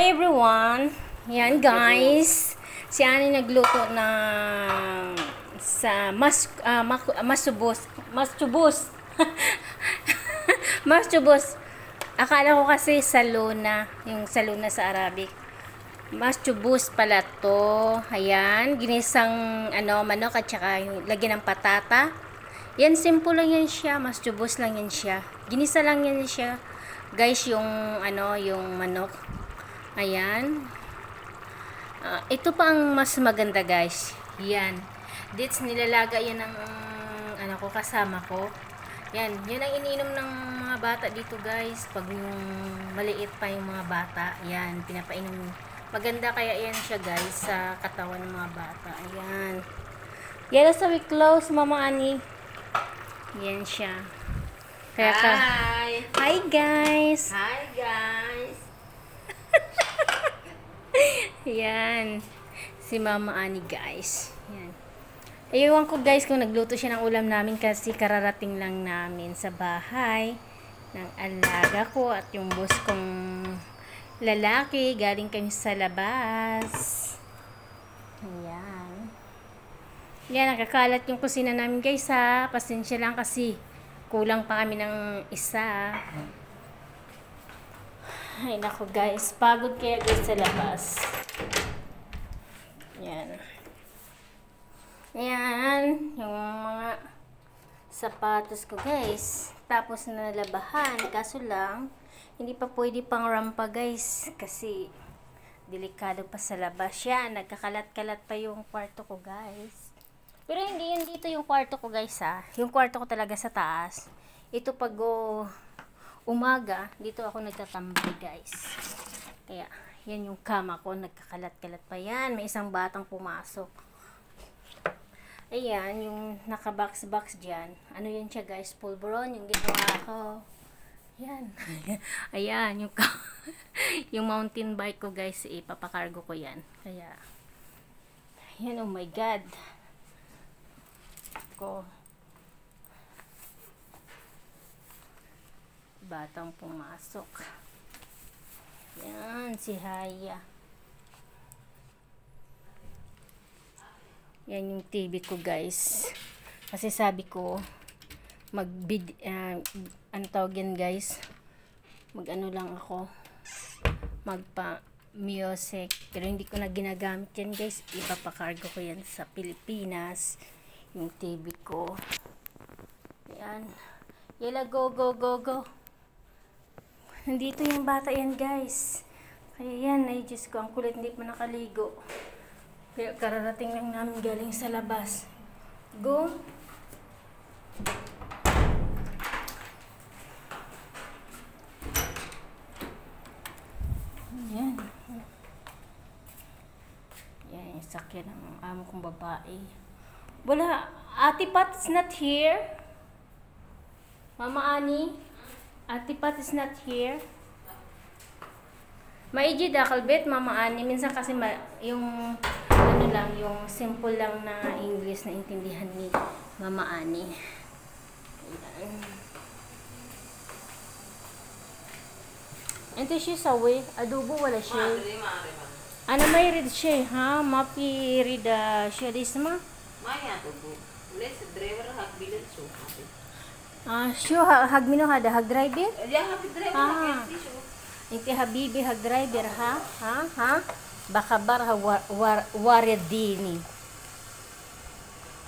Hey everyone! Yan guys. Si Ani nagluto ng sa mas uh, masubos. Masubos. masubos. Akala ko kasi saluna, yung saluna sa Arabic. Masubos pala to. Ayan, ginisang ano, manok at saka yung lagyan ng patata. Yan, simple lang yan siya. Masubos lang yan siya. Ginisa lang yan siya. Guys, yung ano, yung manok Ayan. Uh, ito pa ang mas maganda guys. Yan. Dates nilalaga yan ng ano ko kasama ko. Yan. Yan ang iniinom ng mga bata dito guys. Pag yung maliit pa yung mga bata. Yan. Pinapainom. Maganda kaya yan siya guys sa katawan ng mga bata. Ayan. Yan sa we close Mama Ani. Yan siya. Kaya ka. Hi. Hi guys. Hi guys. Yan. Si Mama Ani, guys. Yan. Ayuwan ko, guys, kung nagluto siya ng ulam namin kasi kararating lang namin sa bahay ng alaga ko at yung boss kong lalaki. Galing kami sa labas. Ayan. Yan, nakakalat yung kusina namin, guys, ha. Pasensya lang kasi kulang pa kami ng isa. Ay, nako guys. Pagod kaya guys sa labas. Yan. Yan. Yung mga sapatos ko guys. Tapos na nalabahan. Kaso lang, hindi pa pwede pang rampa guys. Kasi, delikado pa sa labas. Yan. Nagkakalat-kalat pa yung kwarto ko guys. Pero hindi yan dito yung kwarto ko guys ha. Yung kwarto ko talaga sa taas. Ito pag oh, umaga, dito ako nagtatambay guys. Kaya, yan yung kama ko, nagkakalat-kalat pa yan. May isang batang pumasok. Ayan, yung naka-box-box dyan. Ano yan siya guys? Pulveron, yung ginawa ko. Yan. Ayan, yung, yung mountain bike ko guys, ipapakargo ko yan. Kaya, yan, oh my God. Ko. Batang pumasok. Yan, si Haya. Yan yung TV ko, guys. Kasi sabi ko, mag uh, ano tawag yan, guys? Mag ano lang ako, magpa music. Pero hindi ko na ginagamit yan, guys. Ipapakargo ko yan sa Pilipinas. Yung TV ko. Yan. Yela, go, go, go, go. Nandito yung bata yan guys. Kaya yan, ay Diyos ko, ang kulit hindi pa nakaligo. Kaya kararating lang namin galing sa labas. Go! Yan. Yan, yung sakyan ng amo kong babae. Wala, Ate Pat's not here. Mama Ani? Ate Pat is not here. Maigi da kalbet mama ani minsan kasi ma, yung ano lang yung simple lang na English na intindihan ni mama ani. Ayan. Ente siya sa way, adobo wala siya. Ano may rid siya, ha? Mapi rid siya disma? Maya adobo. Les driver hak bilan so. Ah, sure, hagmino hada hag driver? Ya, hag driver. Ah. Inti habibi hag driver ha? Ha? Ha? Baka bar ha war, war, waredini.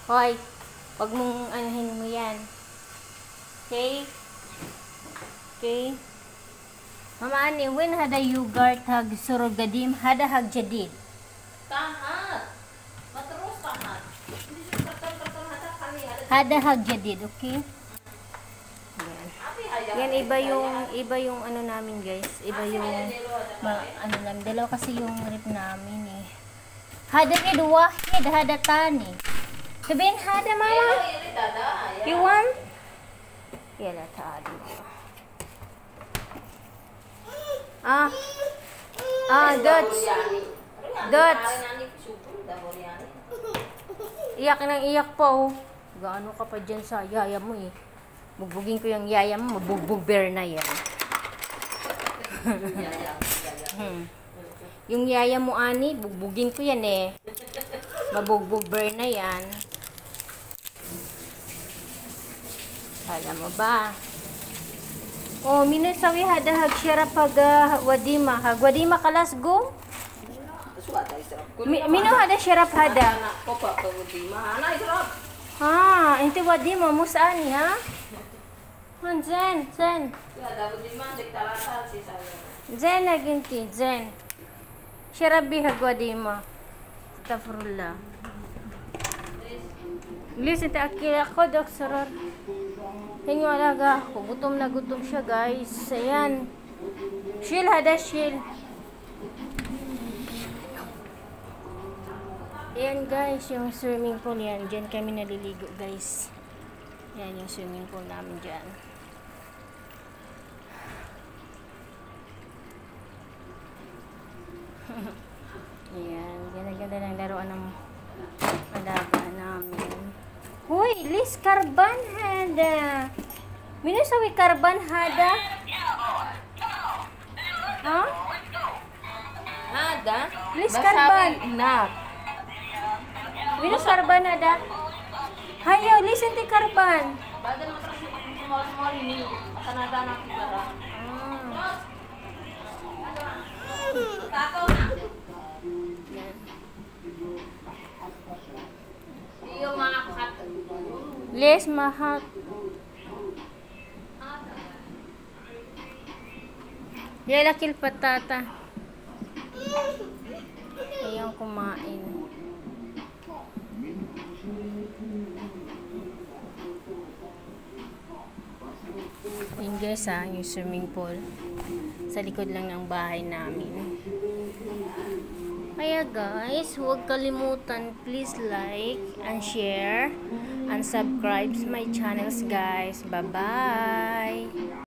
Hoy, wag mong anahin mo yan. Okay? Okay? Mama ani, when hada yogurt hag surogadim, hada hag jadid. Tahat. Matros tahat. Hada hag jadid, okay? Yan iba yung iba yung ano namin guys. Iba yung ma, ano namin. Dalawa kasi yung rip namin eh. Hada rid wahid hada tani. Sabihin hada mama. You want? Yala tadi. Ah. Ah, Dutch. Dutch. Iyak nang iyak pa oh. Gaano ka pa dyan sa yaya mo eh. Bugbugin ko yung yaya mo, mabugbog bear na yan. hmm. Yung yaya mo, ani, bugbugin ko yan eh. Mabugbog burn na yan. Alam mo ba? Oh, minasawi hada hag syara pag ah, wadima. Hag wadima kalas go? Mino hada syarap hada. Anak ko pa pagudi mahana sarap. Ha, inti wadima mo sa ani ha? Han, zen, zen. Ya dapat di mana diktalatan sih saya. Zen na ginti, zen. Syarabi hag wadima. Astaghfirullah. Lis, ito akil ako, Dok Soror. Tingin alaga ako. Gutom na gutom siya, guys. Ayan. Chill, hada, chill. Ayan, guys. Yung swimming pool yan. Diyan kami naliligo, guys. Yan yung swimming pool namin dyan. Ayan. Ganda-ganda ng laruan ng alaga namin. Hoy, Liz, karban hada. Minusawi karban hada? Ha? Ada. Liz karban. Nak. Minus karban hada? Hayo, Liz, hindi karban. Badan mo terus semua-semua ini. Akan ada anak kita. Ah. Tato. Liz, mahal. Yalakil patata. Ayaw kumain. Yun guys ha, yung swimming pool. Sa likod lang ng bahay namin. Kaya guys, huwag kalimutan, please like and share and subscribe my channels guys. Bye-bye!